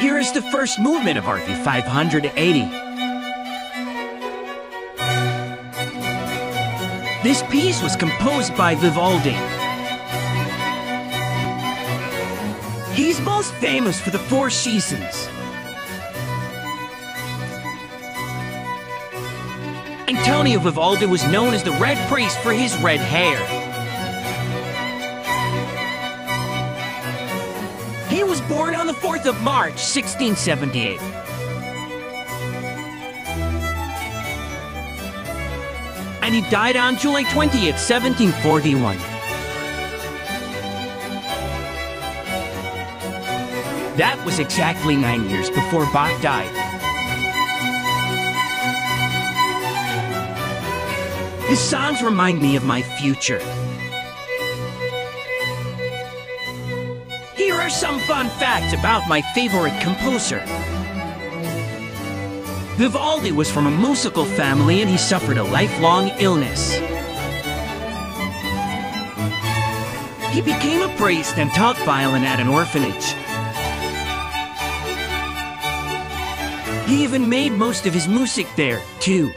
Here is the first movement of RV 580. This piece was composed by Vivaldi. He's most famous for the Four Seasons. Antonio Vivaldi was known as the Red Priest for his red hair. He was born on the 4th of March, 1678. And he died on July 20th, 1741. That was exactly nine years before Bach died. His songs remind me of my future. Are some fun facts about my favorite composer. Vivaldi was from a musical family and he suffered a lifelong illness. He became a priest and taught violin at an orphanage. He even made most of his music there, too.